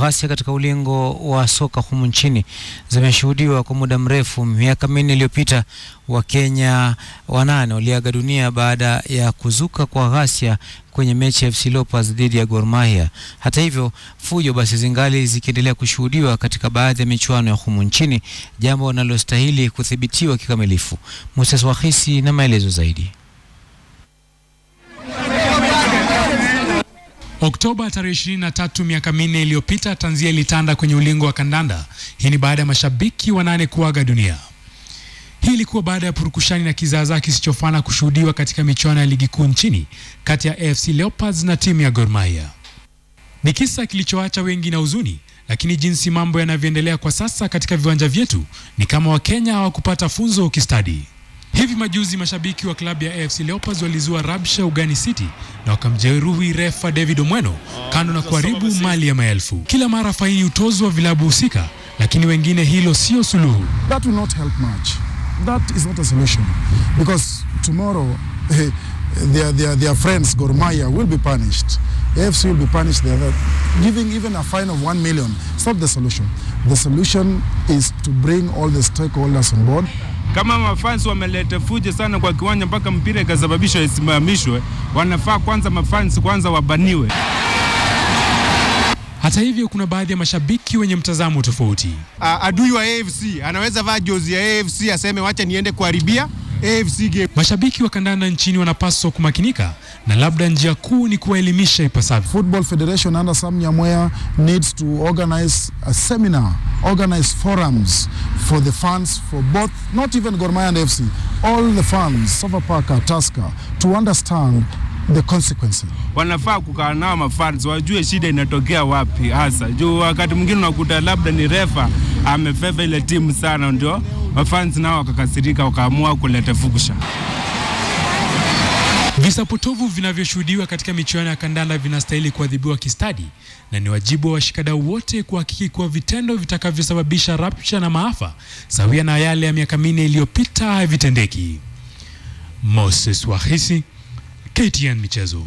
Ghasia katika ulingo wa soka humu nchini zimeshuhudiwa kwa muda mrefu. Miaka minne iliyopita, Wakenya wanane waliaga dunia baada ya kuzuka kwa ghasia kwenye mechi ya FC Leopards dhidi ya Gor Mahia. Hata hivyo, fujo basi zingali zikiendelea kushuhudiwa katika baadhi ya michuano ya humu nchini, jambo linalostahili kuthibitiwa kikamilifu. Moses Wahisi na maelezo zaidi. Oktoba tarehe 23 miaka minne iliyopita, tanzia ilitanda kwenye ulingo wa kandanda. Hii ni baada ya mashabiki wanane kuaga dunia. Hii ilikuwa baada ya purukushani na kizaazaa kisichofana kushuhudiwa katika michuano ya ligi kuu nchini kati ya AFC Leopards na timu ya Gor Mahia. Ni kisa kilichoacha wengi na huzuni, lakini jinsi mambo yanavyoendelea kwa sasa katika viwanja vyetu ni kama Wakenya hawakupata funzo kistadi. Hivi majuzi mashabiki wa klabu ya AFC Leopards walizua rabsha ugani City na wakamjeruhi refa David Omweno kando na kuharibu mali ya maelfu. Kila mara faini hutozwa vilabu husika, lakini wengine hilo sio suluhu. That will not help much. That is not a solution because tomorrow eh, their, their, their friends Gor Mahia will be punished. AFC will be punished. there. giving even a fine of 1 million. It's not the solution. The solution is to bring all the stakeholders on board. Kama mafans wameleta fujo sana kwa kiwanja mpaka mpira ikasababisha isimamishwe, wanafaa kwanza mafans kwanza wabaniwe. Hata hivyo, kuna baadhi ya mashabiki wenye mtazamo tofauti. Uh, adui wa AFC anaweza vaa jozi ya AFC aseme wacha niende kuharibia AFC game. Mashabiki wa kandanda nchini wanapaswa kumakinika na labda njia kuu ni kuwaelimisha ipasavyo. Football Federation under Sam Nyamweya needs to organize a seminar, organize forums for the fans for both, not even Gor Mahia and FC, all the fans, Sofapaka, Tusker, to understand the consequences. Wanafaa kukaa nao mafans wajue shida inatokea wapi hasa, juu wakati mwingine unakuta labda ni refa amefeva ile timu sana, ndio mafans nao wakakasirika, wakaamua kuleta fukusha. Visa potovu vinavyoshuhudiwa katika michuano ya kandanda vinastahili kuadhibiwa kistadi, na ni wajibu wa washikadau wote kuhakiki kuwa vitendo vitakavyosababisha rapsha na maafa sawia na yale ya miaka minne iliyopita havitendeki. Moses Wahisi, KTN Michezo.